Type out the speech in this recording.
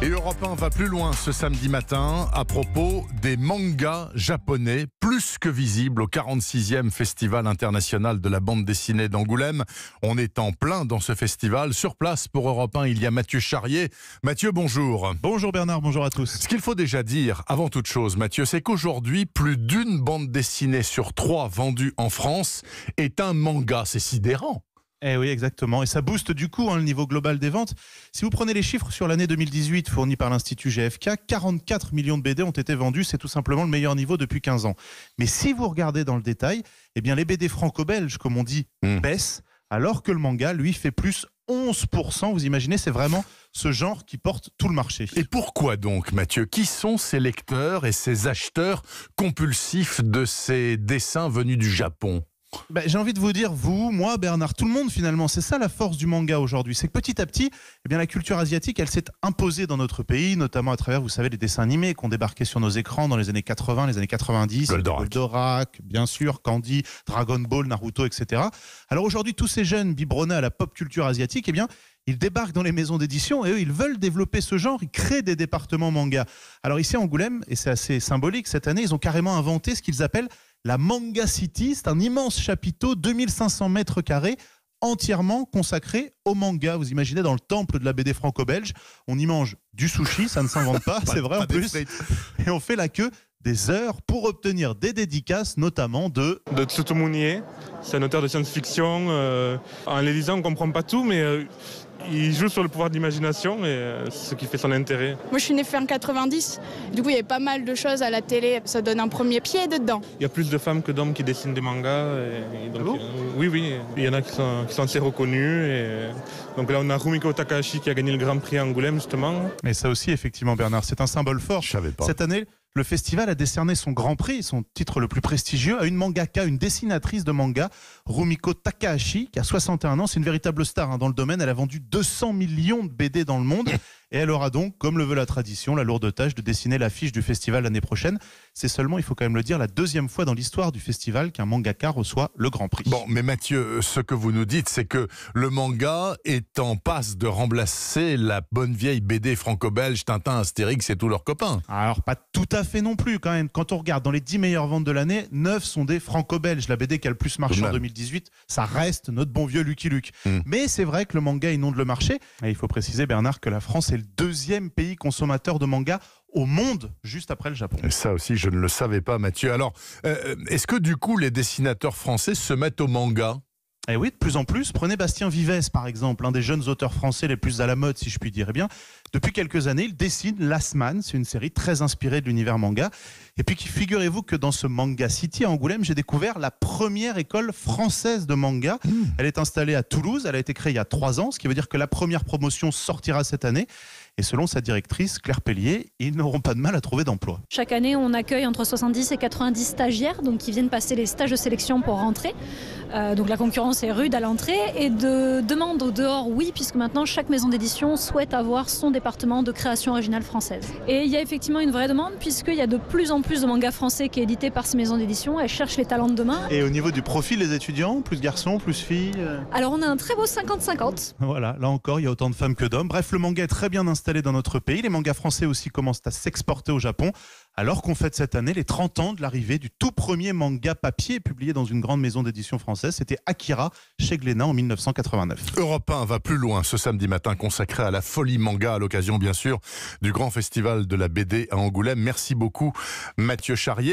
Et Europe 1 va plus loin ce samedi matin à propos des mangas japonais, plus que visibles au 46e Festival international de la bande dessinée d'Angoulême. On est en plein dans ce festival. Sur place pour Europe 1, il y a Mathieu Charrier. Mathieu, bonjour. Bonjour Bernard, bonjour à tous. Ce qu'il faut déjà dire, avant toute chose, Mathieu, c'est qu'aujourd'hui, plus d'une bande dessinée sur trois vendue en France est un manga. C'est sidérant. Eh oui, exactement. Et ça booste du coup hein, le niveau global des ventes. Si vous prenez les chiffres sur l'année 2018 fournis par l'Institut GFK, 44 millions de BD ont été vendus. C'est tout simplement le meilleur niveau depuis 15 ans. Mais si vous regardez dans le détail, eh bien les BD franco-belges, comme on dit, Mm. baissent, alors que le manga, lui, fait plus 11%. Vous imaginez, c'est vraiment ce genre qui porte tout le marché. Et pourquoi donc, Mathieu? Qui sont ces lecteurs et ces acheteurs compulsifs de ces dessins venus du Japon? Ben, J'ai envie de vous dire, vous, moi, Bernard, tout le monde finalement, c'est ça la force du manga aujourd'hui. C'est que petit à petit, eh bien, la culture asiatique, elle s'est imposée dans notre pays, notamment à travers, vous savez, les dessins animés qui ont débarqué sur nos écrans dans les années 80, les années 90. Goldorak. Goldorak, bien sûr, Candy, Dragon Ball, Naruto, etc. Alors aujourd'hui, tous ces jeunes biberonnés à la pop culture asiatique, eh bien, ils débarquent dans les maisons d'édition et eux, ils veulent développer ce genre, ils créent des départements manga. Alors ici à Angoulême, et c'est assez symbolique, cette année, ils ont carrément inventé ce qu'ils appellent la Manga City. C'est un immense chapiteau, 2500 mètres carrés, entièrement consacré au manga. Vous imaginez dans le temple de la BD franco-belge, on y mange du sushi, ça ne s'invente pas, c'est vrai en plus, frites. et on fait la queue des heures pour obtenir des dédicaces, notamment de de Tsutomu C'est un auteur de science-fiction. euh, en les lisant, on ne comprend pas tout, mais euh, il joue sur le pouvoir de l'imagination et euh, c'est ce qui fait son intérêt. Moi, je suis née fin 90. Du coup, il y avait pas mal de choses à la télé. Ça donne un premier pied dedans. Il y a plus de femmes que d'hommes qui dessinent des mangas. Et, et donc, Ah bon? euh, oui, oui. Il y en a qui sont, qui sont assez reconnus. Et, donc là, on a Rumiko Takahashi qui a gagné le Grand Prix à Angoulême, justement. Et ça aussi, effectivement, Bernard, c'est un symbole fort. Je savais pas. Cette année, le festival a décerné son grand prix, son titre le plus prestigieux, à une mangaka, une dessinatrice de manga, Rumiko Takahashi, qui a 61 ans. C'est une véritable star hein, dans le domaine. Elle a vendu 200 millions de BD dans le monde. Et elle aura donc, comme le veut la tradition, la lourde tâche de dessiner l'affiche du festival l'année prochaine. C'est seulement, il faut quand même le dire, la deuxième fois dans l'histoire du festival qu'un mangaka reçoit le grand prix. Bon, mais Mathieu, ce que vous nous dites, c'est que le manga est en passe de remplacer la bonne vieille BD franco-belge, Tintin, Astérix et tous leurs copains. Alors, pas tout à fait non plus, quand même. Quand on regarde dans les 10 meilleures ventes de l'année, 9 sont des franco-belges. La BD qui a le plus marché en même. 2018, ça reste notre bon vieux Lucky Luke. Mm. Mais c'est vrai que le manga inonde le marché. Et il faut préciser, Bernard, que la France est le deuxième pays consommateur de manga au monde, juste après le Japon. Et ça aussi, je ne le savais pas, Mathieu. Alors, euh, est-ce que du coup, les dessinateurs français se mettent au manga? Et oui, de plus en plus. Prenez Bastien Vives, par exemple, un des jeunes auteurs français les plus à la mode, si je puis dire. Eh bien, depuis quelques années, il dessine Last Man. C'est une série très inspirée de l'univers manga. Et puis, figurez-vous que dans ce Manga City à Angoulême, j'ai découvert la première école française de manga. Elle est installée à Toulouse. Elle a été créée il y a trois ans, ce qui veut dire que la première promotion sortira cette année. Et selon sa directrice, Claire Pellier, ils n'auront pas de mal à trouver d'emploi. Chaque année, on accueille entre 70 et 90 stagiaires donc qui viennent passer les stages de sélection pour rentrer. Euh, donc la concurrence est rude à l'entrée et de demande au dehors, oui, puisque maintenant chaque maison d'édition souhaite avoir son département de création originale française. Et il y a effectivement une vraie demande puisqu'il y a de plus en plus de mangas français qui est édité par ces maisons d'édition. Elles cherchent les talents de demain. Et au niveau du profil des étudiants, plus garçons, plus filles euh, Alors on a un très beau 50-50. Voilà, là encore, il y a autant de femmes que d'hommes. Bref, le manga est très bien installé dans notre pays. Les mangas français aussi commencent à s'exporter au Japon. Alors qu'on fête cette année les 30 ans de l'arrivée du tout premier manga papier publié dans une grande maison d'édition française. C'était Akira chez Glénat en 1989. Europe 1 va plus loin ce samedi matin consacré à la folie manga à l'occasion bien sûr du grand festival de la BD à Angoulême. Merci beaucoup Mathieu Charrier.